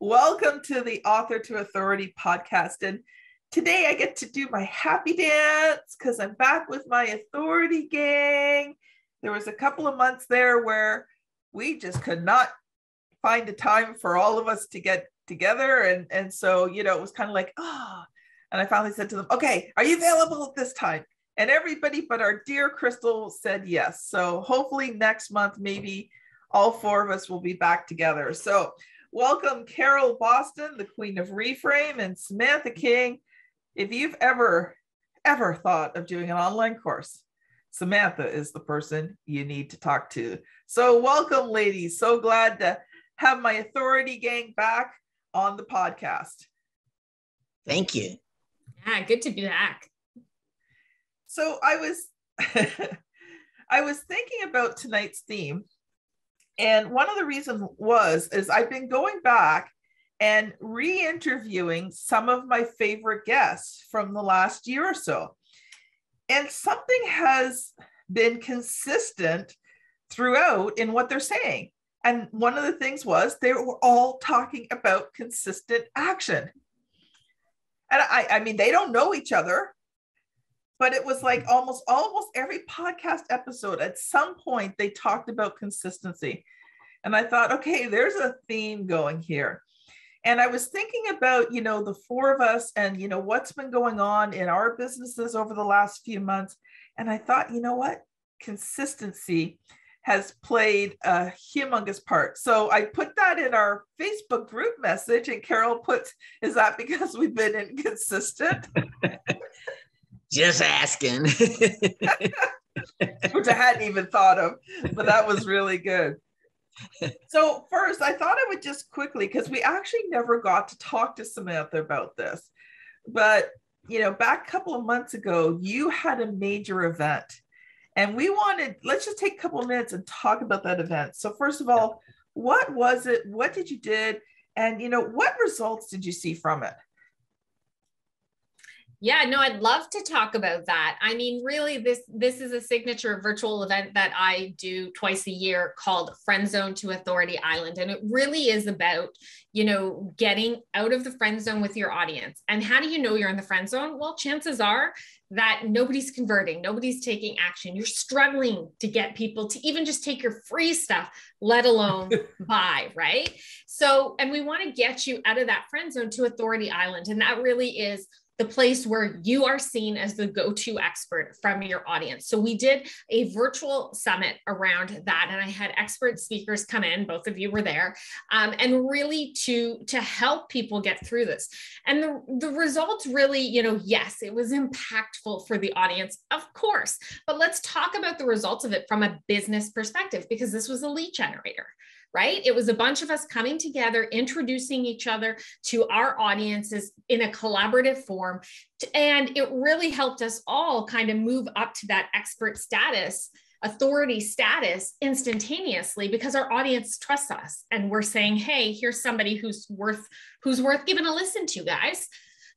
Welcome to the Author to Authority podcast. And today I get to do my happy dance because I'm back with my authority gang. There was a couple of months there where we just could not find a time for all of us to get together. And, and so, you know, it was kind of like, ah. Oh. And I finally said to them, okay, are you available at this time? And everybody but our dear Krystle said yes. So hopefully next month, maybe all four of us will be back together. So Welcome, Carol Boston, the Queen of Reframe, and Samantha King. If you've ever, ever thought of doing an online course, Samantha is the person you need to talk to. So, welcome, ladies. So glad to have my authority gang back on the podcast. Thank you. Yeah, good to be back. So, I was. I was thinking about tonight's theme and one of the reasons was is I've been going back and re-interviewing some of my favorite guests from the last year or so. And something has been consistent throughout in what they're saying. And one of the things was they were all talking about consistent action. And I, I mean, they don't know each other, but it was like almost almost every podcast episode at some point they talked about consistency and i thought okay there's a theme going here and i was thinking about you know the four of us and you know what's been going on in our businesses over the last few months and i thought you know what consistency has played a humongous part. So I put that in our Facebook group message, and Carol puts, Is that because we've been inconsistent? Just asking. Which I hadn't even thought of, but that was really good. So, first, I thought I would just quickly, because we actually never got to talk to Samantha about this. But, you know, back a couple of months ago, you had a major event. And we wanted, let's just take a couple of minutes and talk about that event. So, first of all, what was it? What did you did? And, you know, what results did you see from it? Yeah, no, I'd love to talk about that. I mean, really, this this is a signature virtual event that I do twice a year called Friend Zone to Authority Island, and it really is about you know getting out of the friend zone with your audience. And how do you know you're in the friend zone? Well, chances are that nobody's converting, nobody's taking action. You're struggling to get people to even just take your free stuff, let alone buy, right? So, and we want to get you out of that friend zone to Authority Island, and that really is the place where you are seen as the go to expert from your audience. So, we did a virtual summit around that, and I had expert speakers come in, both of you were there, um, and really to, to help people get through this. And the, the results really, you know, yes, it was impactful for the audience, of course, but let's talk about the results of it from a business perspective because this was a lead generator right? It was a bunch of us coming together, introducing each other to our audiences in a collaborative form. And it really helped us all kind of move up to that expert status authority status instantaneously because our audience trusts us and we're saying hey here's somebody who's worth who's worth giving a listen to guys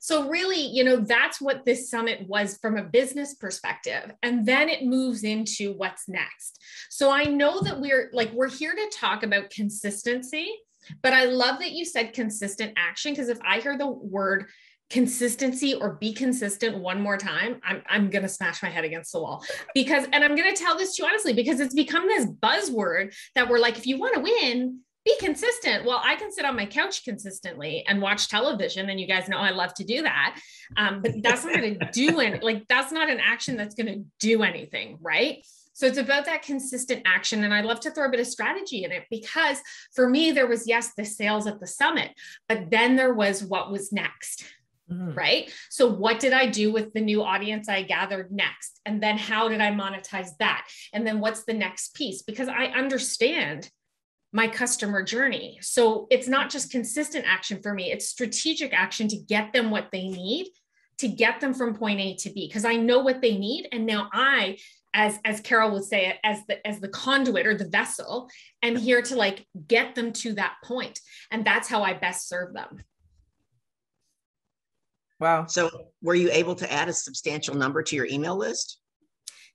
so, really, you know, that's what this summit was from a business perspective. And then it moves into what's next. So, I know that we're like, we're here to talk about consistency, but I love that you said consistent action because if I hear the word consistency or be consistent one more time, I'm, I'm going to smash my head against the wall because, and I'm going to tell this to you honestly, because it's become this buzzword that we're like, if you want to win, be consistent. Well, I can sit on my couch consistently and watch television, and you guys know I love to do that. Um, but that's not going to do it. Like that's not an action that's going to do anything, right? So it's about that consistent action. And I love to throw a bit of strategy in it because for me, there was, yes, the sales at the summit, but then there was what was next. Mm-hmm. Right. So, what did I do with the new audience I gathered next? And then, how did I monetize that? And then, what's the next piece? Because I understand my customer journey. So it's not just consistent action for me, it's strategic action to get them what they need to get them from point A to B because I know what they need and now I as as Carol would say it as the as the conduit or the vessel am here to like get them to that point and that's how I best serve them. Wow. So were you able to add a substantial number to your email list?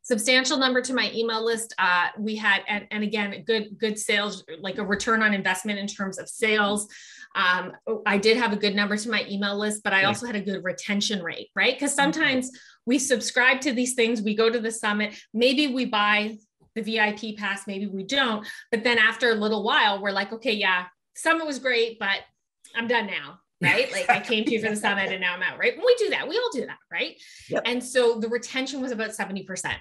Substantial number to my email list. Uh, we had, and, and again, good, good sales, like a return on investment in terms of sales. Um, I did have a good number to my email list, but I also had a good retention rate, right? Because mm-hmm. sometimes we subscribe to these things, we go to the summit, maybe we buy the VIP pass, maybe we don't. But then after a little while, we're like, okay, yeah, summit was great, but I'm done now. Right. Like I came to you for the summit and now I'm out. Right. we do that. We all do that. Right. Yep. And so the retention was about 70%.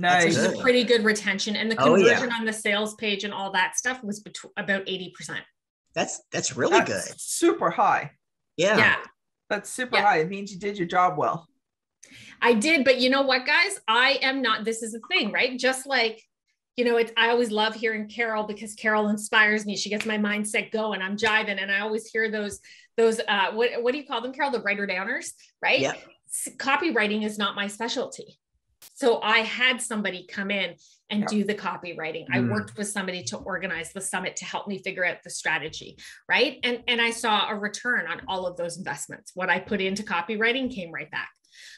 Nice. Which is a pretty good retention. And the conversion oh, yeah. on the sales page and all that stuff was bet- about 80%. That's that's really that's good. Super high. Yeah. Yeah. That's super yeah. high. It means you did your job well. I did, but you know what, guys? I am not, this is a thing, right? Just like, you know, it's, I always love hearing Carol because Carol inspires me. She gets my mindset going. I'm jiving. And I always hear those, those, uh, what, what do you call them, Carol? The writer downers, right? Yeah. Copywriting is not my specialty. So I had somebody come in and do the copywriting. Mm. I worked with somebody to organize the summit to help me figure out the strategy, right? And and I saw a return on all of those investments. What I put into copywriting came right back.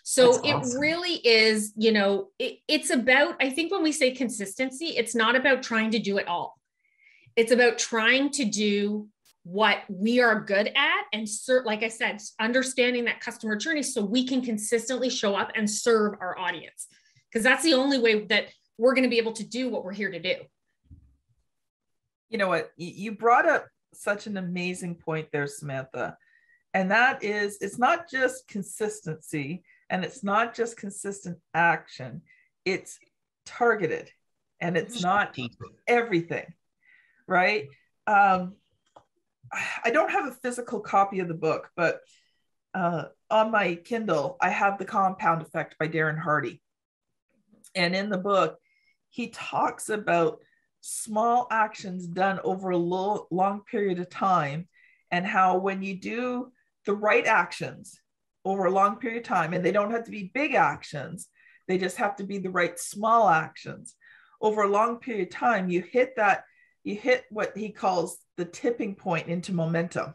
So That's it really is, you know, it, it's about, I think when we say consistency, it's not about trying to do it all. It's about trying to do what we are good at and cert, like I said, understanding that customer journey so we can consistently show up and serve our audience. Because that's the only way that we're going to be able to do what we're here to do. You know what? You brought up such an amazing point there, Samantha. And that is, it's not just consistency, and it's not just consistent action, it's targeted and it's not everything, right? Um, I don't have a physical copy of the book, but uh, on my Kindle, I have The Compound Effect by Darren Hardy. And in the book, he talks about small actions done over a long period of time and how when you do the right actions over a long period of time, and they don't have to be big actions, they just have to be the right small actions. Over a long period of time, you hit that, you hit what he calls the tipping point into momentum,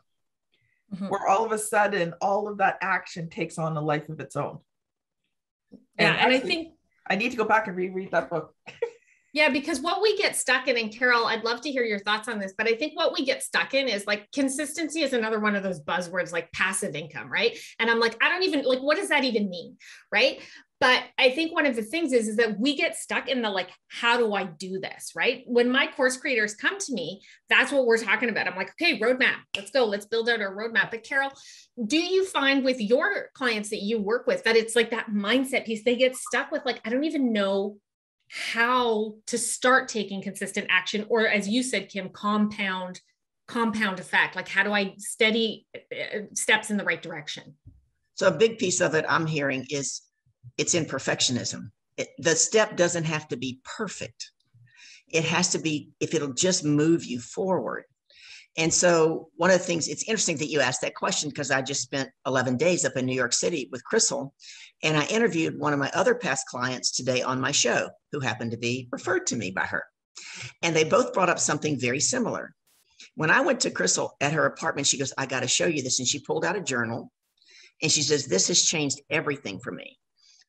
mm-hmm. where all of a sudden all of that action takes on a life of its own. Yeah, and, and I think I need to go back and reread that book. Yeah, because what we get stuck in, and Carol, I'd love to hear your thoughts on this, but I think what we get stuck in is like consistency is another one of those buzzwords like passive income, right? And I'm like, I don't even like, what does that even mean? Right. But I think one of the things is, is that we get stuck in the like, how do I do this? Right. When my course creators come to me, that's what we're talking about. I'm like, okay, roadmap, let's go, let's build out our roadmap. But Carol, do you find with your clients that you work with that it's like that mindset piece? They get stuck with like, I don't even know how to start taking consistent action or as you said kim compound compound effect like how do i steady uh, steps in the right direction so a big piece of it i'm hearing is it's in perfectionism it, the step doesn't have to be perfect it has to be if it'll just move you forward and so one of the things it's interesting that you asked that question because i just spent 11 days up in new york city with Krystle and I interviewed one of my other past clients today on my show who happened to be referred to me by her. And they both brought up something very similar. When I went to Krystle at her apartment, she goes, I got to show you this. And she pulled out a journal and she says, This has changed everything for me.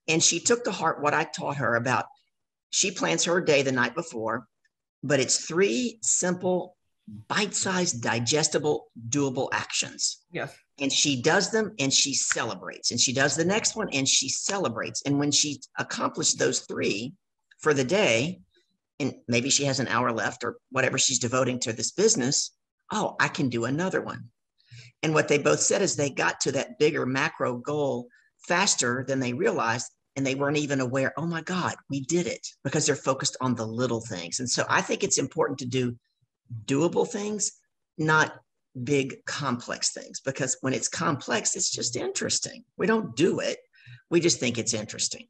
And she took to heart what I taught her about she plans her day the night before, but it's three simple, bite sized, digestible, doable actions. Yes. And she does them and she celebrates. And she does the next one and she celebrates. And when she accomplished those three for the day and maybe she has an hour left or whatever she's devoting to this business oh i can do another one. And what they both said is they got to that bigger macro goal faster than they realized and they weren't even aware oh my god we did it because they're focused on the little things. And so i think it's important to do doable things not big complex things because when it's complex it's just interesting. We don't do it. We just think it's interesting.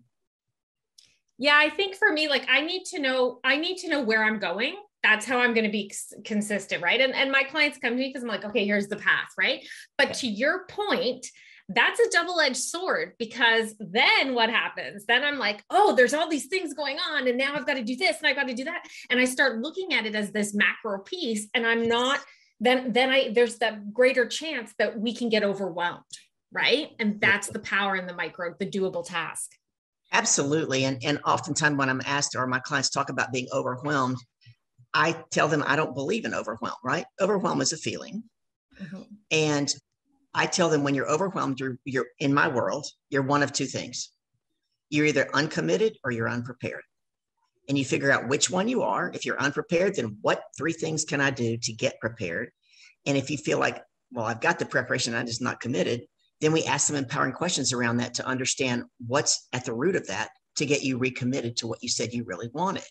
Yeah i think for me like i need to know i need to know where i'm going. That's how i'm going to be consistent right? And, and my clients come to me because i'm like okay here's the path right? But to your point that's a double-edged sword because then what happens then i'm like oh there's all these things going on and now i've got to do this and i've got to do that and i start looking at it as this macro piece and i'm not then then I there's that greater chance that we can get overwhelmed, right? And that's the power in the micro, the doable task. Absolutely. And, and oftentimes when I'm asked or my clients talk about being overwhelmed, I tell them I don't believe in overwhelm, right? Overwhelm is a feeling. Mm-hmm. And I tell them when you're overwhelmed, you're, you're in my world, you're one of two things. You're either uncommitted or you're unprepared. And you figure out which one you are. If you're unprepared, then what three things can I do to get prepared? And if you feel like, well, I've got the preparation, I'm just not committed, then we ask some empowering questions around that to understand what's at the root of that to get you recommitted to what you said you really wanted.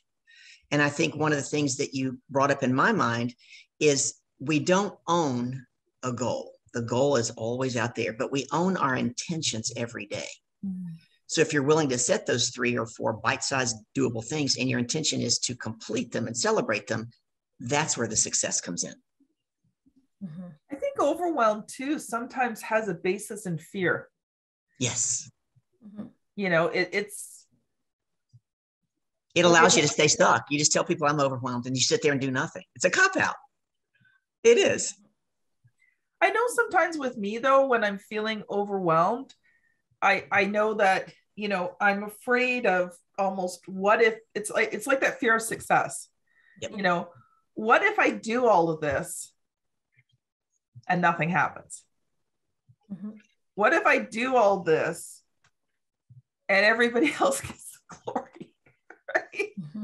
And I think one of the things that you brought up in my mind is we don't own a goal. The goal is always out there, but we own our intentions every day. Mm-hmm. So if you're willing to set those three or four bite-sized doable things and your intention is to complete them and celebrate them, that's where the success comes in. Mm-hmm. I think overwhelm too sometimes has a basis in fear. Yes. Mm-hmm. You know, it, it's it allows you to stay stuck. You just tell people I'm overwhelmed and you sit there and do nothing. It's a cop out. It is. I know sometimes with me though, when I'm feeling overwhelmed, I I know that you know I'm afraid of almost what if it's like it's like that fear of success. Yep. You know, what if I do all of this and nothing happens? Mm-hmm. What if I do all this and everybody else gets the glory? right? Mm-hmm.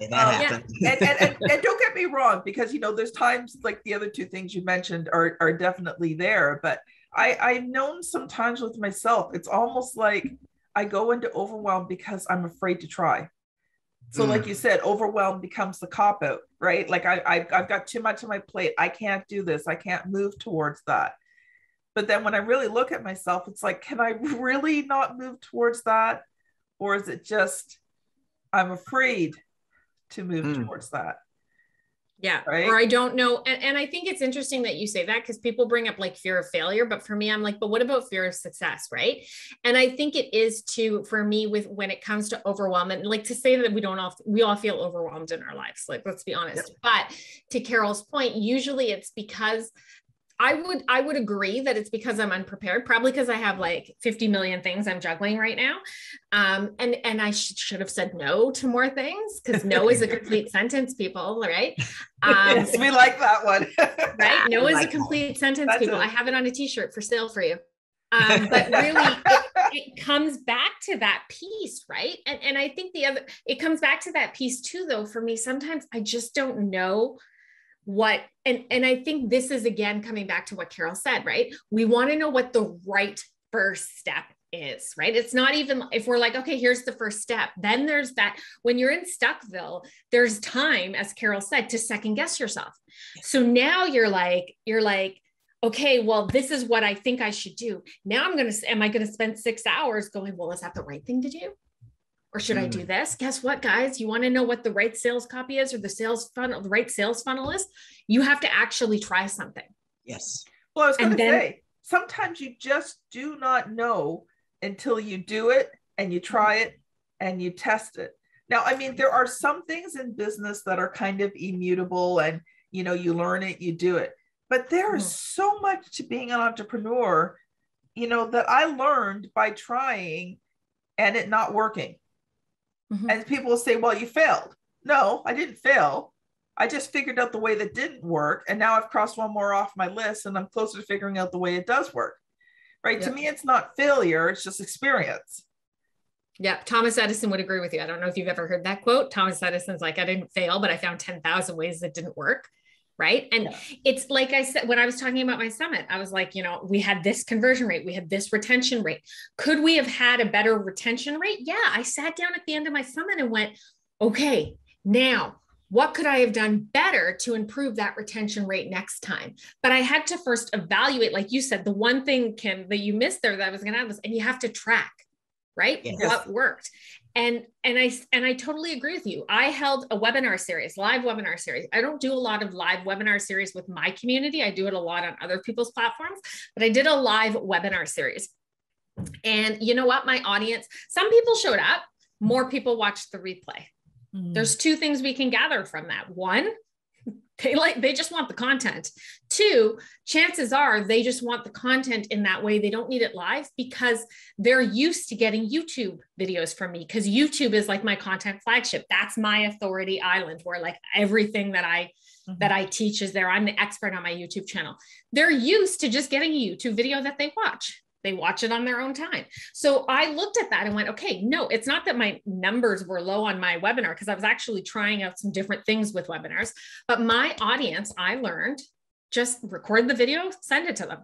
And, um, and, and, and, and, don't get me wrong, because you know, there's times like the other two things you mentioned are, are definitely there, but I, I've known sometimes with myself, it's almost like I go into overwhelm because I'm afraid to try. So, mm. like you said, overwhelm becomes the cop out, right? Like I, I, I've got too much on my plate. I can't do this. I can't move towards that. But then when I really look at myself, it's like, can I really not move towards that? Or is it just I'm afraid to move mm. towards that? Yeah. Right? Or I don't know. And, and I think it's interesting that you say that because people bring up like fear of failure. But for me, I'm like, but what about fear of success? Right. And I think it is too, for me, with when it comes to overwhelm and like to say that we don't all, we all feel overwhelmed in our lives. Like, let's be honest. Yep. But to Carol's point, usually it's because I would I would agree that it's because I'm unprepared, probably because I have like 50 million things I'm juggling right now. Um, and and I sh- should have said no to more things because no is a complete sentence, people, right? Um, yes, we like that one. right? No is like a complete sentence, That's people. A- I have it on a t-shirt for sale for you. Um, but really it, it, comes back to that piece right and, and i think the other it comes back to that piece too though for me sometimes i just don't know what and and i think this is again coming back to what carol said right? We want to know what the right first step is right? It's not even if we're like okay here's the first step then there's that when you're in stuckville there's time as carol said to second guess yourself. So now you're like you're like okay well this is what i think i should do. Now i'm going to am i going to spend six hours going well is that the right thing to do or should mm. I do mm. this? Guess what, guys? You want to know what the right sales copy is or the sales funnel, the right sales funnel is? You have to actually try something. Yes. Well, I was going to say, sometimes you just do not know until you do it and you try it and you test it. Now, I mean, there are some things in business that are kind of immutable and, you know, you learn it, you do it. But there is mm. so much to being an entrepreneur, you know, that I learned by trying and it not working. Mm-hmm. And people will say, well, you failed. No, I didn't fail. I just figured out the way that didn't work. And now I've crossed one more off my list and I'm closer to figuring out the way it does work. Right. Yeah. To me, it's not failure, it's just experience. Yeah, Thomas Edison would agree with you. I don't know if you've ever heard that quote. Thomas Edison's like, I didn't fail, but I found 10,000 ways that didn't work right and yeah. it's like i said when i was talking about my summit i was like you know we had this conversion rate we had this retention rate could we have had a better retention rate yeah i sat down at the end of my summit and went okay now what could I have done better to improve that retention rate next time? But I had to first evaluate, like you said, the one thing, Kim, that you missed there that I was going to add was, and you have to track, right? Yes. What worked. And and i and i totally agree with you. I held a webinar series live webinar series. I don't do a lot of live webinar series with my community. I do it a lot on other people's platforms but i did a live webinar series. And you know what? My audience some people showed up more people watched the replay. Mm-hmm. there's two things we can gather from that. One They like they just want the content. Two, chances are they just want the content in that way. They don't need it live because they're used to getting YouTube videos from me because YouTube is like my content flagship. That's my authority island where like everything that I mm-hmm. that I teach is there. I'm the expert on my YouTube channel. They're used to just getting a YouTube video that they watch they watch it on their own time. So I looked at that and went, okay, no, it's not that my numbers were low on my webinar because I was actually trying out some different things with webinars, but my audience, I learned just record the video, send it to them.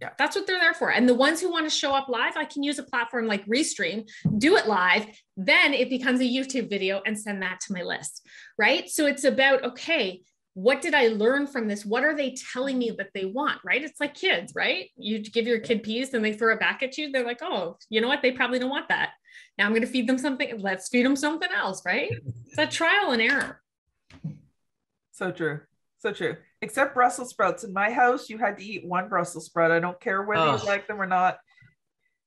Yeah, that's what they're there for. And the ones who want to show up live, I can use a platform like Restream, do it live, then it becomes a YouTube video and send that to my list. Right. So it's about, okay, what did I learn from this? What are they telling me that they want? Right. It's like kids, right? You give your kid peas and they throw it back at you. They're like, oh, you know what? They probably don't want that. Now I'm going to feed them something. Let's feed them something else. Right. It's a trial and error. So true. So true. Except Brussels sprouts. In my house, you had to eat one Brussels sprout. I don't care whether oh. you like them or not.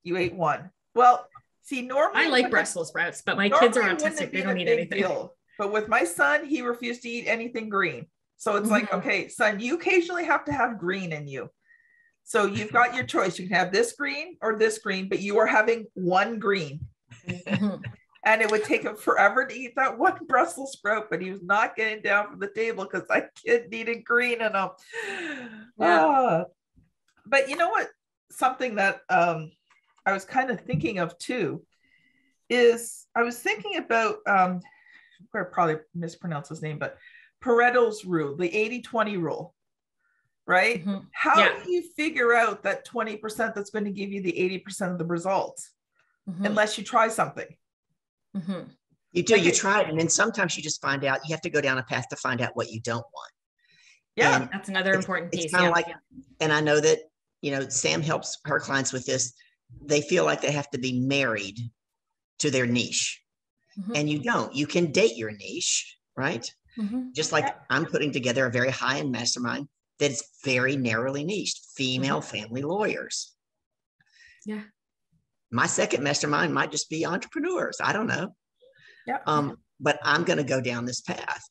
You ate one. Well, see, normally I like Brussels sprouts, but my kids are autistic. They don't eat anything. Deal. But with my son, he refused to eat anything green. So it's mm-hmm. like, okay, son, you occasionally have to have green in you. So you've got your choice. You can have this green or this green, but you are having one green. Mm-hmm. and it would take him forever to eat that one Brussels sprout, but he was not getting down from the table because that kid needed green in him. Yeah. Uh, but you know what? Something that um, I was kind of thinking of too is I was thinking about um, I probably mispronounce his name, but Pareto's rule, the 80 20 rule, right? Mm-hmm. How yeah. do you figure out that 20% that's going to give you the 80% of the results mm-hmm. unless you try something? Mm-hmm. You do, like you it, try it. And then sometimes you just find out you have to go down a path to find out what you don't want. Yeah, and that's another important piece. It's kind of yeah. like, and I know that, you know, Sam helps her clients with this. They feel like they have to be married to their niche. Mm-hmm. And you don't. You can date your niche, right? Mm-hmm. Just like I'm putting together a very high end mastermind that is very narrowly niched female mm-hmm. family lawyers. Yeah. My second mastermind might just be entrepreneurs. I don't know. Yeah. Um, but I'm going to go down this path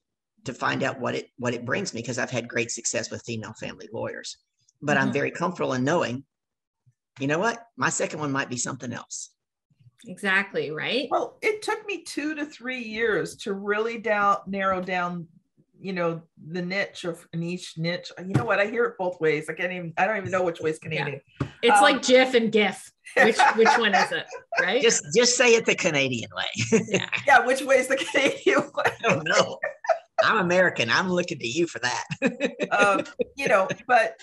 to find out what it what it brings me because I've had great success with female family lawyers. But mm-hmm. I'm very comfortable in knowing, you know what, my second one might be something else. Exactly, right? Well, it took me two to three years to really down narrow down, you know, the niche of niche niche. You know what? I hear it both ways. I can't even I don't even know which way is Canadian. Yeah. It's um, like GIF and GIF. Which which one is it? Right? Just just say it the Canadian way. yeah. yeah, which way is the Canadian way? I don't know. I'm American. I'm looking to you for that. um, you know, but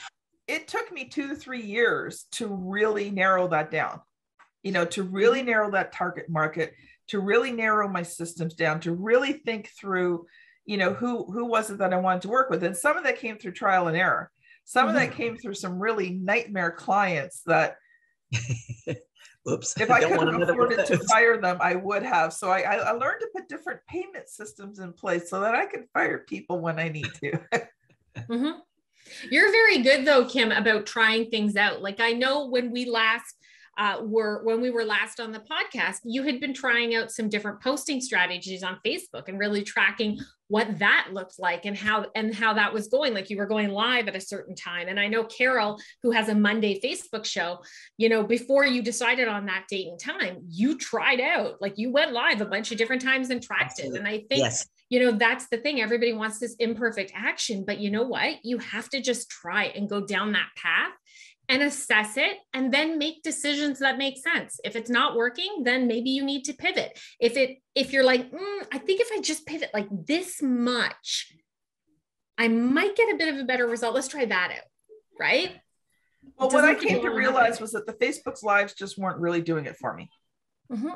it took me two to three years to really narrow that down you know, to really narrow that target market, to really narrow my systems down, to really think through, you know, who who was it that I wanted to work with. And some of that came through trial and error. Some mm-hmm. of that mm-hmm. came through some really nightmare clients that Oops. If I, I could have afforded to fire them, I would have. So I, I learned to put different payment systems in place so that I can fire people when I need to. mm-hmm. You're very good though, Kim, about trying things out. Like I know when we last uh, were when we were last on the podcast, you had been trying out some different posting strategies on Facebook and really tracking what that looked like and how and how that was going. Like you were going live at a certain time. And I know Carol, who has a Monday Facebook show, you know, before you decided on that date and time, you tried out, like you went live a bunch of different times and tracked Absolutely. it. And I think yes you know that's the thing everybody wants this imperfect action but you know what you have to just try and go down that path and assess it and then make decisions that make sense. If it's not working then maybe you need to pivot. If it if you're like mm, i think if i just pivot like this much i might get a bit of a better result. Let's try that out right? Well what i came to realize was that the facebook's lives just weren't really doing it for me. Mm-hmm.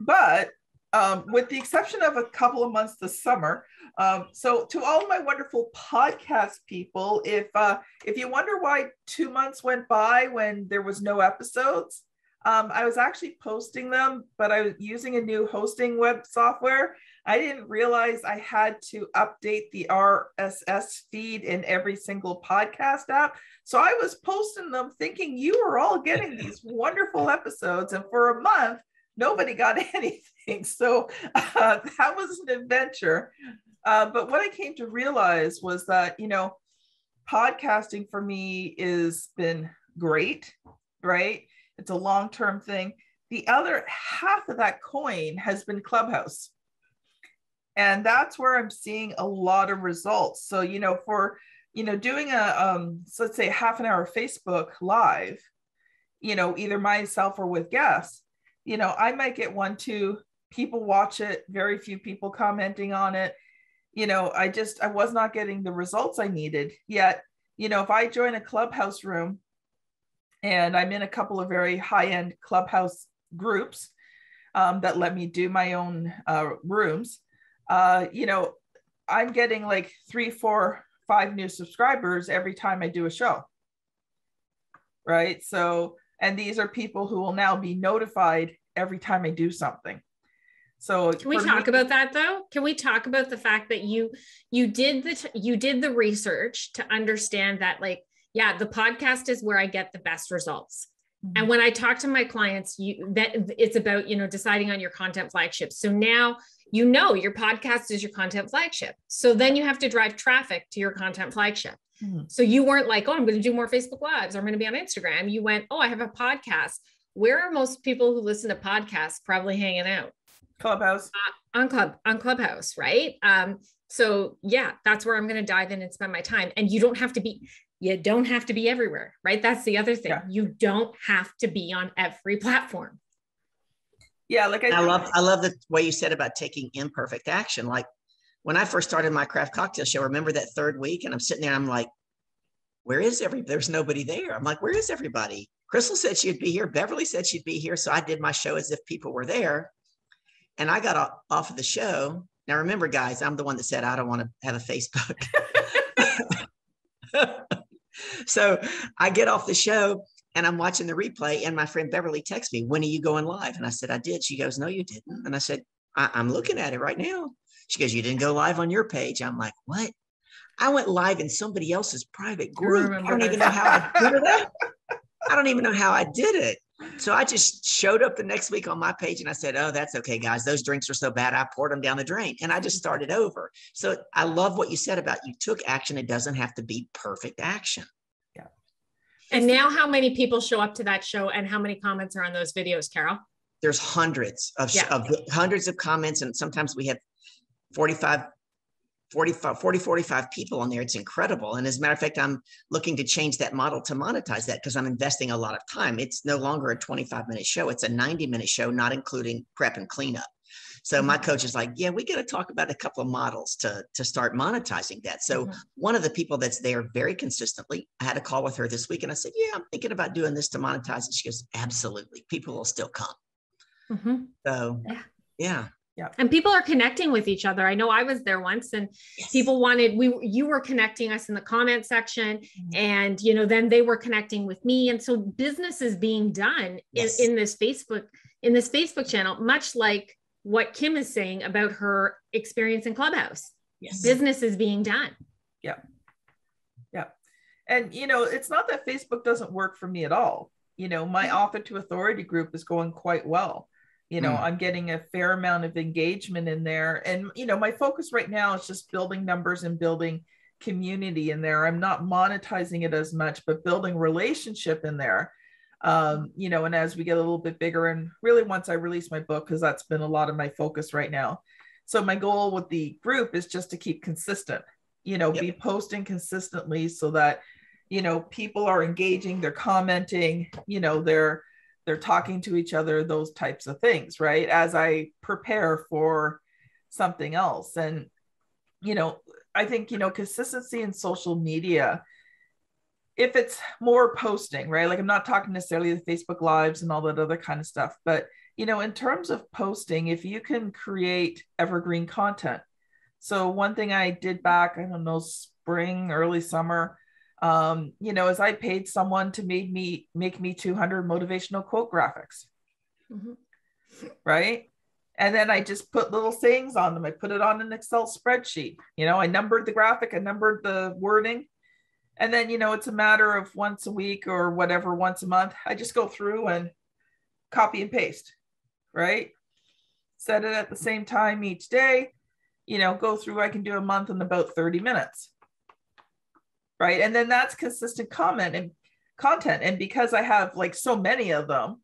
but um, with the exception of a couple of months this summer. Um, so to all my wonderful podcast people, if uh, if you wonder why two months went by when there was no episodes, um, I was actually posting them, but I was using a new hosting web software. I didn't realize I had to update the RSS feed in every single podcast app. So I was posting them thinking you were all getting these wonderful episodes. And for a month, nobody got anything. So uh, that was an adventure. Uh, but what I came to realize was that, you know, podcasting for me has been great, right? It's a long term thing. The other half of that coin has been Clubhouse. And that's where I'm seeing a lot of results. So, you know, for, you know, doing a, um, so let's say half an hour Facebook live, you know, either myself or with guests, you know, I might get one, two people watch it, very few people commenting on it. You know, I just, I was not getting the results I needed yet. You know, if I join a clubhouse room and I'm in a couple of very high end clubhouse groups um, that let me do my own uh, rooms, uh, you know, I'm getting like three, four, five new subscribers every time I do a show. Right. So, and these are people who will now be notified every time I do something. So can we talk me- about that though? Can we talk about the fact that you you did the t- you did the research to understand that like yeah, the podcast is where I get the best results. Mm-hmm. And when I talk to my clients, you that it's about, you know, deciding on your content flagship. So now you know your podcast is your content flagship. So then you have to drive traffic to your content flagship. Mm-hmm. So you weren't like, oh, I'm going to do more Facebook Lives. I'm going to be on Instagram. You went, oh, I have a podcast. Where are most people who listen to podcasts probably hanging out? Clubhouse. Uh, on Club on Clubhouse, right? Um, so yeah, that's where I'm going to dive in and spend my time. And you don't have to be you don't have to be everywhere, right? That's the other thing. Yeah. You don't have to be on every platform. Yeah, like I, I love I love the way you said about taking imperfect action. Like when I first started my craft cocktail show, remember that third week, and I'm sitting there, I'm like, where is every? There's nobody there. I'm like, where is everybody? Krystle said she'd be here. Beverly said she'd be here, so I did my show as if people were there, and I got off of the show. Now remember, guys, I'm the one that said I don't want to have a Facebook. so I get off the show and I'm watching the replay, and my friend Beverly texts me, When are you going live? And I said, I did. She goes, No, you didn't. And I said, I- am looking at it right now. She goes, You didn't go live on your page. I'm like, What? I went live in somebody else's private group. I don't even know how I did it. I don't even know how I did it. So I just showed up the next week on my page and I said, Oh, that's okay, guys. Those drinks are so bad. I poured them down the drain and I just started over. So I love what you said about you took action. It doesn't have to be perfect action. Yeah. And now, how many people show up to that show, and how many comments are on those videos, Carol? There's hundreds of, yeah. of hundreds of comments, and sometimes we have 45 45 40 45 people on there it's incredible and as a matter of fact i'm looking to change that model to monetize that because i'm investing a lot of time it's no longer a 25 minute show it's a 90 minute show not including prep and cleanup so my coach is like, yeah, we got to talk about a couple of models to, to start monetizing that. So mm-hmm. one of the people that's there very consistently, I had a call with her this week and I said, yeah, I'm thinking about doing this to monetize it. She goes, absolutely. People will still come. Mm-hmm. So yeah. yeah. Yeah. And people are connecting with each other. I know I was there once and yes. people wanted we you were connecting us in the comment section mm-hmm. and you know then they were connecting with me and so business is being done yes. in, in this Facebook in this Facebook channel much like what Kim is saying about her experience in Clubhouse. Yes. Business is being done. Yeah. Yeah. And, you know, it's not that Facebook doesn't work for me at all. You know, my mm-hmm. author to authority group is going quite well. You know, mm. I'm getting a fair amount of engagement in there. And, you know, my focus right now is just building numbers and building community in there. I'm not monetizing it as much, but building relationship in there um, you know, and as we get a little bit bigger, and really once I release my book, because that's been a lot of my focus right now. So my goal with the group is just to keep consistent, you know, yep. be posting consistently so that, you know, people are engaging, they're commenting, you know, they're they're talking to each other, those types of things, right? As I prepare for something else. And, you know, I think, you know, consistency in social media if it's more posting, right? Like I'm not talking necessarily the Facebook lives and all that other kind of stuff, but you know, in terms of posting, if you can create evergreen content. So one thing I did back, I don't know, spring, early summer, um, you know, is I paid someone to make me make me 200 motivational quote graphics. Mm-hmm. Right. And then I just put little sayings on them. I put it on an Excel spreadsheet. You know, I numbered the graphic, I numbered the wording, and then, you know, it's a matter of once a week or whatever, once a month. I just go through and copy and paste, right? Set it at the same time each day. you know, go through, I can do a month in about 30 minutes. Right. And then that's consistent comment and content. And because I have like so many of them,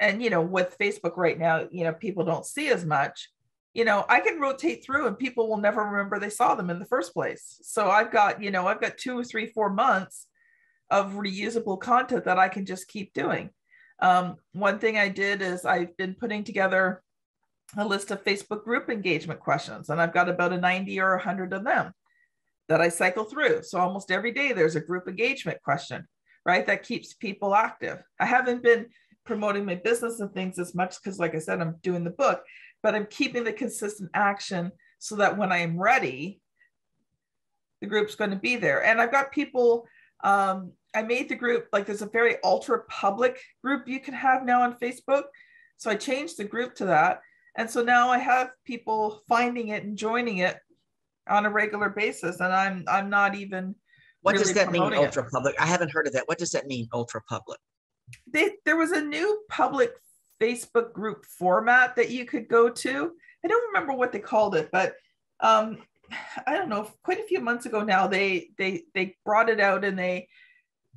and you know, with Facebook right now, you know, people don't see as much, you know, I can rotate through and people will never remember they saw them in the first place. So I've got, you know, I've got two three, four months of reusable content that I can just keep doing. Um, one thing I did is I've been putting together a list of Facebook group engagement questions, and I've got about a 90 or 100 of them that I cycle through. So almost every day there's a group engagement question, right? That keeps people active. I haven't been promoting my business and things as much because, like I said, I'm doing the book, but I'm keeping the consistent action so that when I am ready, the group's going to be there. And I've got people um, I made the group like there's a very ultra public group you can have now on Facebook. So I changed the group to that. And so now I have people finding it and joining it on a regular basis. And I'm I'm not even what really does that mean ultra public? I haven't heard of that. What does that mean, ultra public? They, there was a new public Facebook group format that you could go to. I don't remember what they called it, but um, I don't know, quite a few months ago now, they they they brought it out and they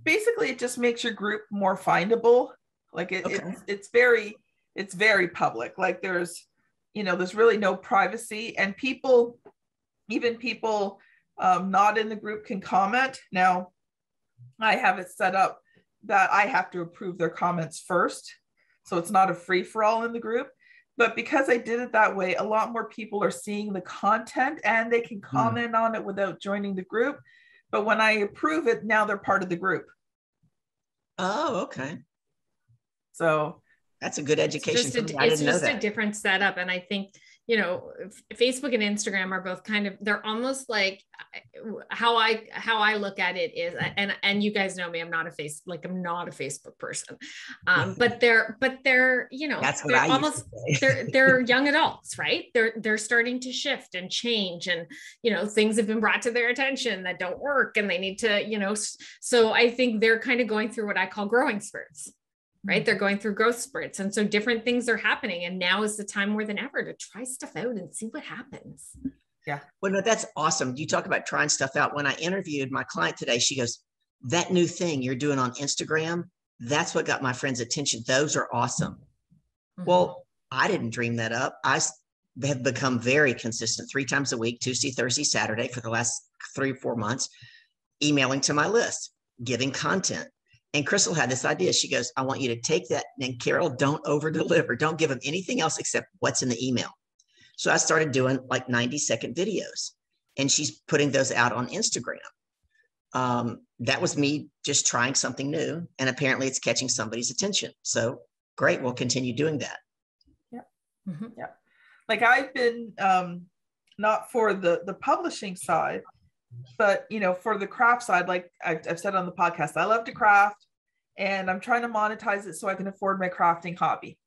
basically it just makes your group more findable. Like it, okay. it's it's very it's very public. Like there's you know there's really no privacy and people even people um, not in the group can comment. Now I have it set up that I have to approve their comments first. So it's not a free for all in the group. But because I did it that way, a lot more people are seeing the content and they can hmm. comment mm. on it without joining the group. But when I approve it, now they're part of the group. Oh, okay. So that's a good education. It's just, a, it's just a different setup. And I think you know facebook and instagram are both kind of they're almost like how i how i look at it is and and you guys know me i'm not a face like i'm not a facebook person. Um but they're but they're you know That's they're almost they're they're young adults right? They're they're starting to shift and change and you know things have been brought to their attention that don't work and they need to you know so i think they're kind of going through what i call growing spurts right? Mm-hmm. They're going through growth spurts. And so different things are happening. And now is the time more than ever to try stuff out and see what happens. Yeah. Well, no, that's awesome. You talk about trying stuff out. When I interviewed my client today, she goes, That new thing you're doing on Instagram, that's what got my friend's attention. Those are awesome. Mm-hmm. Well, I didn't dream that up. I have become very consistent three times a week, Tuesday, Thursday, Saturday for the last three or four months, emailing to my list, giving content. And Krystle had this idea. She goes, I want you to take that. And Carol, don't over deliver. Don't give them anything else except what's in the email. So I started doing like 90 second videos and she's putting those out on Instagram. Um, that was me just trying something new. And apparently it's catching somebody's attention. So great. We'll continue doing that. Yeah. Mm-hmm. Yeah. Like I've been, um, not for the, the publishing side, but you know for the craft side like I've, I've, said on the podcast i love to craft and i'm trying to monetize it so i can afford my crafting hobby.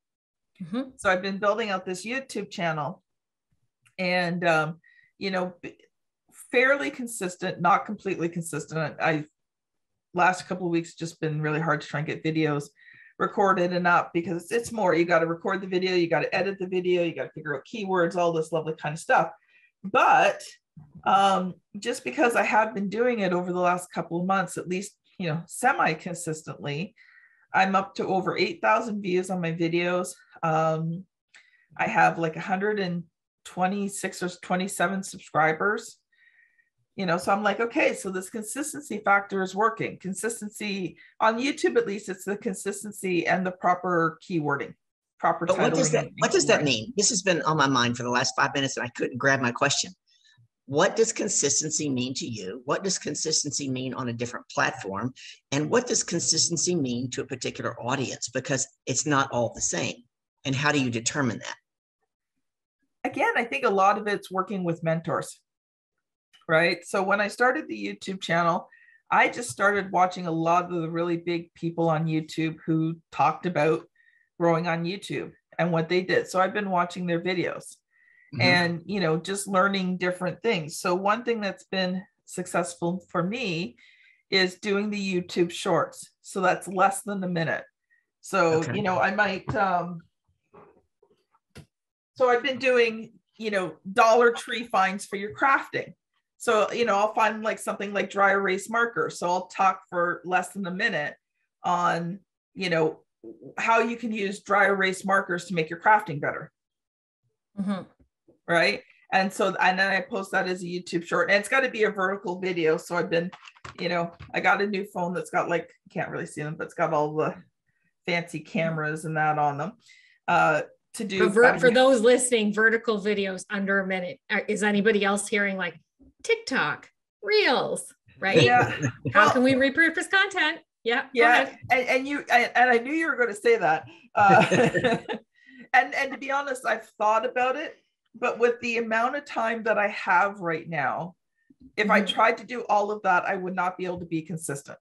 Mm-hmm. so i've been building out this youtube channel and um, you know fairly consistent not completely consistent. I last couple of weeks just been really hard to try and get videos recorded and up because it's more you got to record the video you got to edit the video you got to figure out keywords all this lovely kind of stuff. But um, just because I have been doing it over the last couple of months, at least, you know, semi consistently, I'm up to over 8,000 views on my videos. Um, I have like 126 or 27 subscribers. You know, so I'm like, okay, so this consistency factor is working. Consistency on YouTube, at least, it's the consistency and the proper keywording proper but what does that what does that mean this has been on my mind for the last five minutes and i couldn't grab my question what does consistency mean to you? What does consistency mean on a different platform? And what does consistency mean to a particular audience? Because it's not all the same. And how do you determine that? Again, I think a lot of it's working with mentors, right? So when I started the YouTube channel, I just started watching a lot of the really big people on YouTube who talked about growing on YouTube and what they did. So I've been watching their videos mm-hmm. and you know just learning different things so one thing that's been successful for me is doing the youtube shorts so that's less than a minute so okay. you know i might um so i've been doing you know, Dollar Tree finds for your crafting. So, you know, I'll find like something like dry erase marker. So I'll talk for less than a minute on, you know, how you can use dry erase markers to make your crafting better. Mm-hmm. Right. And so, and then I post that as a YouTube short, and it's got to be a vertical video. So I've been, you know, I got a new phone that's got like, can't really see them, but it's got all the fancy cameras and that on them. Uh, to do for, for those listening, vertical videos under a minute. Is anybody else hearing like TikTok, Reels, right? Yeah. How well, can we repurpose content? Yeah. Yeah. And, and, you and, and, I knew you were going to say that. Uh, and and to be honest, I've thought about it, but with the amount of time that I have right now, if mm-hmm. I tried to do all of that, I would not be able to be consistent.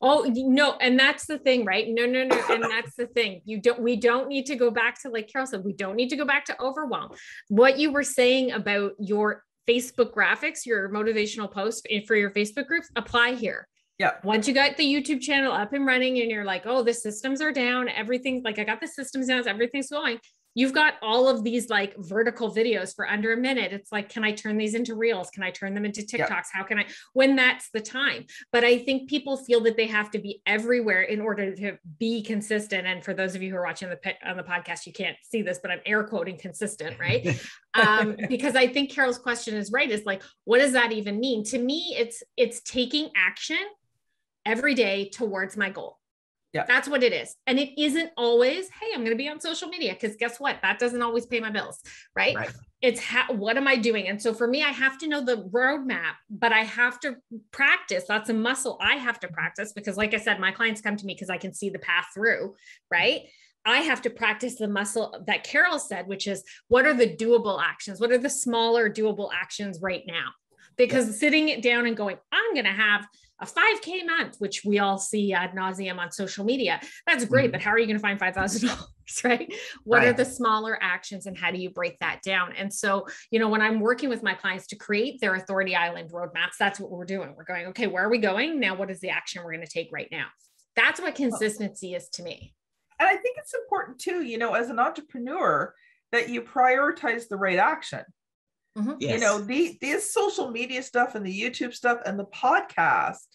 Oh no, and that's the thing, right? No, no, no, and that's the thing. You don't. We don't need to go back to like Carol said. We don't need to go back to overwhelm. What you were saying about your Facebook graphics, your motivational post for your Facebook groups, apply here. Yeah. Once you got the YouTube channel up and running and you're like, oh, the systems are down, everything's like, I got the systems down, everything's going. You've got all of these like vertical videos for under a minute. It's like, can I turn these into reels? Can I turn them into TikToks? Yeah. How can I, when that's the time? But I think people feel that they have to be everywhere in order to be consistent. And for those of you who are watching the on the podcast, you can't see this, but I'm air quoting consistent, right? um, because I think Carol's question is right. Is like, what does that even mean? To me, it's it's taking action every day towards my goal. Yeah. That's what it is. And it isn't always, hey, I'm going to be on social media because guess what? That doesn't always pay my bills, right? right. It's ha- what am I doing? And so for me, I have to know the roadmap, but I have to practice. That's a muscle I have to practice because, like I said, my clients come to me because I can see the path through, right? I have to practice the muscle that Carol said, which is what are the doable actions? What are the smaller doable actions right now? Because yeah. sitting it down and going, I'm going to have a 5K month, which we all see ad nauseum on social media. That's great, mm-hmm. but how are you going to find $5,000? Right. What right. are the smaller actions and how do you break that down? And so, you know, when I'm working with my clients to create their authority island roadmaps, that's what we're doing. We're going, okay, where are we going? Now, what is the action we're going to take right now? That's what consistency is to me. And I think it's important too, you know, as an entrepreneur, that you prioritize the right action. Mm-hmm. Yes. You know, the this social media stuff and the YouTube stuff and the podcast,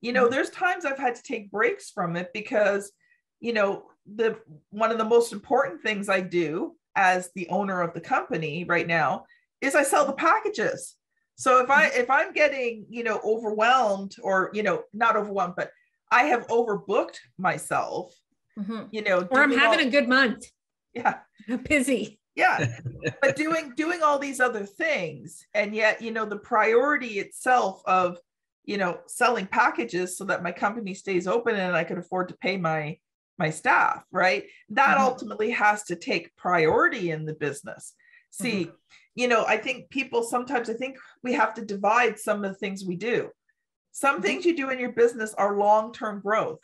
you know, mm-hmm. there's times I've had to take breaks from it because, you know, the one of the most important things I do as the owner of the company right now is I sell the packages. So if I mm-hmm. if I'm getting, you know, overwhelmed or, you know, not overwhelmed, but I have overbooked myself, mm-hmm. you know, or I'm having all, a good month. Yeah. I'm busy yeah but doing doing all these other things and yet you know the priority itself of you know selling packages so that my company stays open and i can afford to pay my my staff right that mm-hmm. ultimately has to take priority in the business see mm-hmm. you know i think people sometimes i think we have to divide some of the things we do some mm-hmm. things you do in your business are long-term growth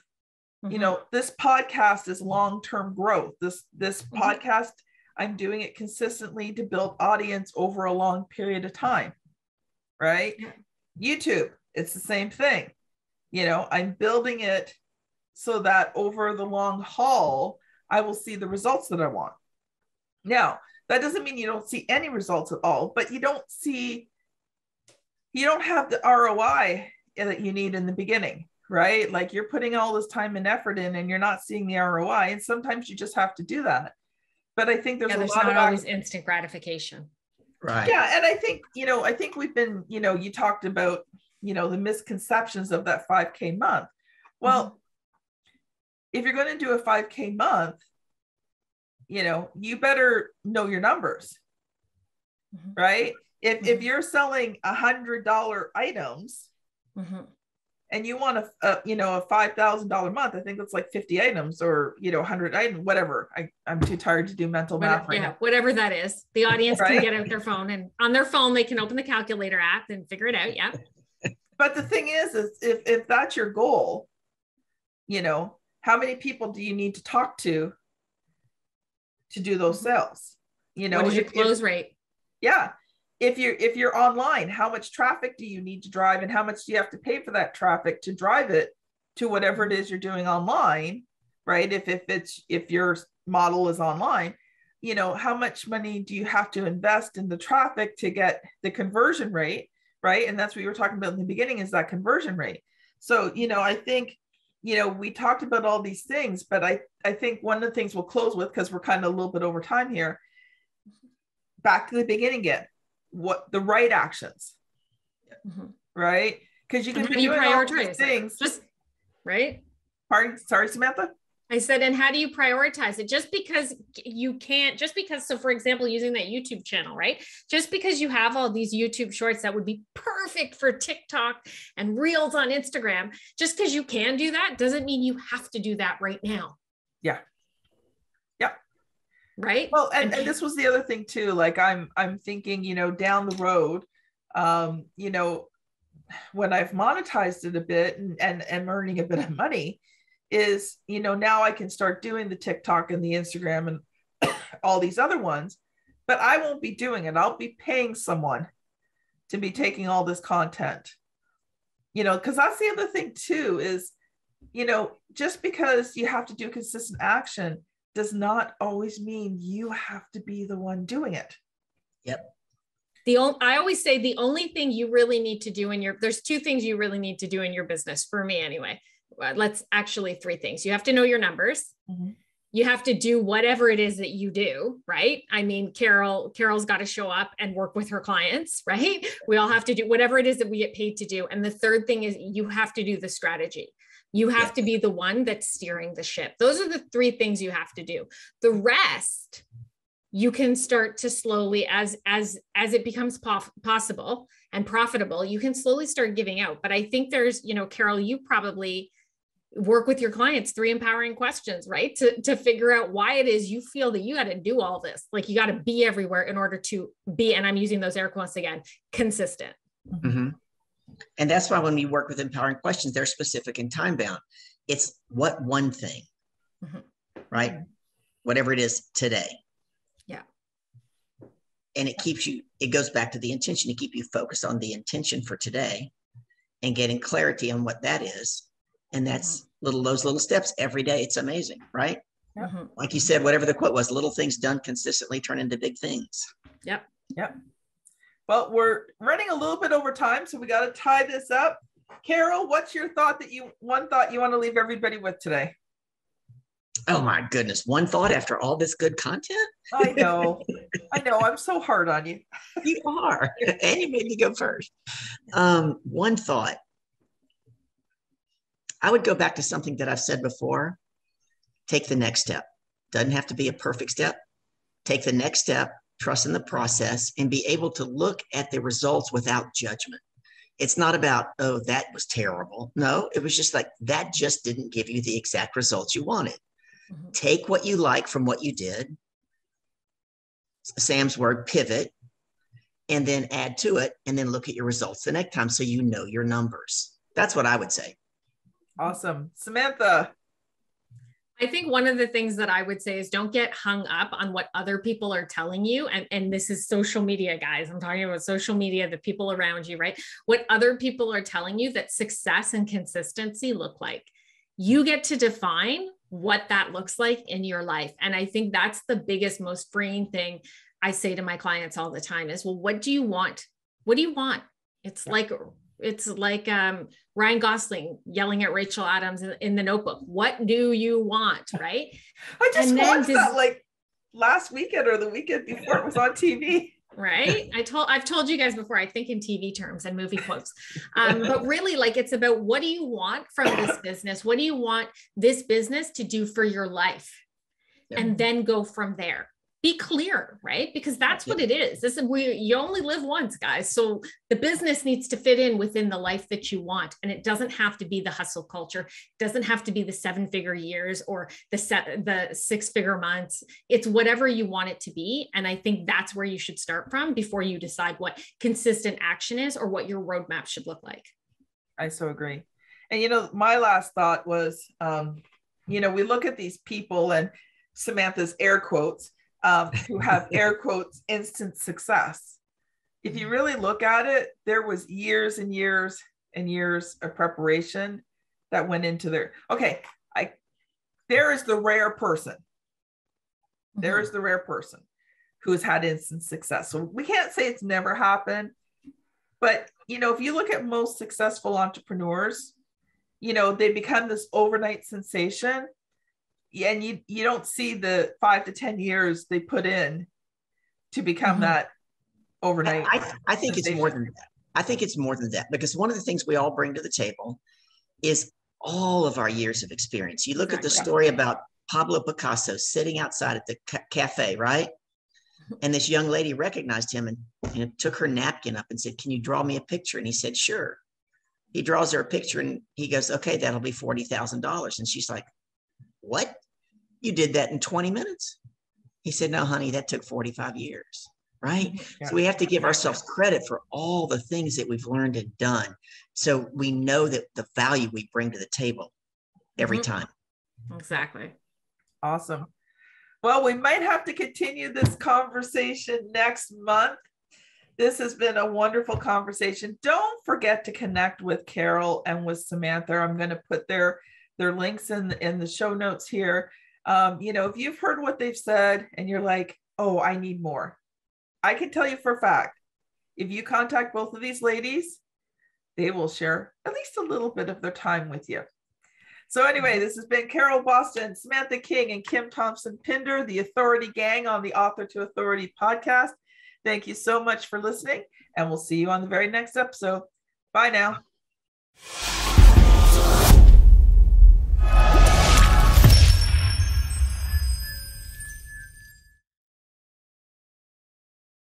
you mm-hmm. know this podcast is long-term growth this this mm-hmm. podcast I'm doing it consistently to build audience over a long period of time. Right? YouTube, it's the same thing. You know, I'm building it so that over the long haul, I will see the results that I want. Now, that doesn't mean you don't see any results at all, but you don't see, you don't have the ROI that you need in the beginning, right? Like you're putting all this time and effort in and you're not seeing the ROI. And sometimes you just have to do that but I think there's, yeah, there's a lot not of always instant gratification. Right. Yeah, and I think you know, I think we've been, you know, you talked about, you know, the misconceptions of that 5K month. Well, mm-hmm. if you're going to do a 5K month, you know, you better know your numbers, mm-hmm. right? If mm-hmm. if you're selling a hundred dollar items, mm-hmm and you want a, a you know a five thousand dollar month, I think it's like fifty items or you know hundred items, whatever. I I'm too tired to do mental math right yeah, now. Whatever that is, the audience right? can get out their phone and on their phone they can open the calculator app and figure it out. Yeah. but the thing is, is if if that's your goal, you know, how many people do you need to talk to to do those mm-hmm. sales? You know, what is your close if, rate? Yeah if you're if you're online how much traffic do you need to drive and how much do you have to pay for that traffic to drive it to whatever it mm-hmm. is you're doing online right if if it's if your model is online you know, how much money do you have to invest in the traffic to get the conversion rate, right? And that's what you were talking about in the beginning is that conversion rate. So, you know, I think, you know, we talked about all these things, but I, I think one of the things we'll close with, because we're kind of a little bit over time here, back to the beginning again, what the right actions, mm-hmm. right? Because you can doing all things. Just right. Pardon, sorry, Samantha. I said, and how do you prioritize it? Just because you can't, just because, so for example, using that YouTube channel, right? Just because you have all these YouTube shorts that would be perfect for TikTok and reels on Instagram, just because you can do that doesn't mean you have to do that right now. Yeah. Right. Well, and, and this was the other thing too. Like I'm, I'm thinking, you know, down the road, um, you know, when I've monetized it a bit and, and am earning a bit of money, is you know now i can start doing the tiktok and the instagram and all these other ones but i won't be doing it i'll be paying someone to be taking all this content you know because that's the other thing too is you know just because you have to do consistent action does not always mean you have to be the one doing it yep the only i always say the only thing you really need to do in your there's two things you really need to do in your business for me anyway uh, let's actually three things. You have to know your numbers. Mm-hmm. You have to do whatever it is that you do, right? I mean, Carol, Carol's got to show up and work with her clients, right? We all have to do whatever it is that we get paid to do. And the third thing is you have to do the strategy. You have yes. to be the one that's steering the ship. Those are the three things you have to do. The rest you can start to slowly as as as it becomes po- possible and profitable you can slowly start giving out but i think there's you know carol you probably work with your clients three empowering questions right to, to figure out why it is you feel that you got to do all this like you got to be everywhere in order to be and i'm using those air quotes again consistent mm-hmm. And that's why when we work with empowering questions they're specific and time bound. It's what one thing mm-hmm. right? Whatever it is today. Yeah. And it keeps you it goes back to the intention to keep you focused on the intention for today and getting clarity on what that is. And that's mm-hmm. little those little steps every day it's amazing right? Mm-hmm. like you said whatever the quote was little things done consistently turn into big things. Yep. Yep well we're running a little bit over time so we got to tie this up. Carol what's your thought that you one thought you want to leave everybody with today? Oh my goodness one thought after all this good content? I know i know i'm so hard on you. You are. And you made me go first. Um, one thought. I would go back to something that I've said before. Take the next step. Doesn't have to be a perfect step. Take the next step, trust in the process, and be able to look at the results without judgment. It's not about, oh, that was terrible. No, it was just like that just didn't give you the exact results you wanted. Mm-hmm. Take what you like from what you did. Sam's word, pivot, and then add to it, and then look at your results the next time so you know your numbers. That's what I would say. Awesome. Samantha. I think one of the things that I would say is don't get hung up on what other people are telling you. And, and this is social media, guys. I'm talking about social media, the people around you, right? What other people are telling you that success and consistency look like. You get to define what that looks like in your life. And I think that's the biggest, most freeing thing I say to my clients all the time is, well, what do you want? What do you want? It's like it's like um, Ryan Gosling yelling at Rachel Adams in, in, the Notebook. What do you want? Right? I just and watched that like last weekend or the weekend before it was on TV. right i told i've told you guys before i think in tv terms and movie quotes um, but really like it's about what do you want from this business what do you want this business to do for your life yeah. and then go from there be clear, right? Because that's what it is. This is we you only live once, guys. So the business needs to fit in within the life that you want. And it doesn't have to be the hustle culture, it doesn't have to be the seven-figure years or the set the six-figure months. It's whatever you want it to be. And I think that's where you should start from before you decide what consistent action is or what your roadmap should look like. I so agree. And you know, my last thought was um, you know, we look at these people and Samantha's air quotes um, who have air quotes instant success. If you really look at it, there was years and years and years of preparation that went into there. Okay, I there is the rare person Mm-hmm. There is the rare person who has had instant success. So we can't say it's never happened, but you know, if you look at most successful entrepreneurs, you know, they become this overnight sensation and you you don't see the 5 to 10 years they put in to become mm-hmm. that overnight. I, I, think it's more than that. I think it's more than that because one of the things we all bring to the table is all of our years of experience. You look at the story about Pablo Picasso sitting outside at the ca- cafe, right? And this young lady recognized him and know, took her napkin up and said, Can you draw me a picture? And he said, Sure. He draws her a picture and he goes, Okay, that'll be $40,000. And she's like, What? You did that in 20 minutes? He said, No, honey, that took 45 years. Right. Yeah. So we have to give ourselves credit for all the things that we've learned and done. So we know that the value we bring to the table every mm-hmm. time. Exactly. Awesome. Well, we might have to continue this conversation next month. This has been a wonderful conversation. Don't forget to connect with Carol and with Samantha. I'm going to put their their links in in the show notes here. Um, you know, if you've heard what they've said and you're like, "Oh, I need more," I can tell you for a fact, if you contact both of these ladies, they will share at least a little bit of their time with you. So anyway, this has been Carol Boston, Samantha King, and Kim Thompson Pinder, the Authority Gang on the Author to Authority podcast. Thank you so much for listening, and we'll see you on the very next episode. Bye now.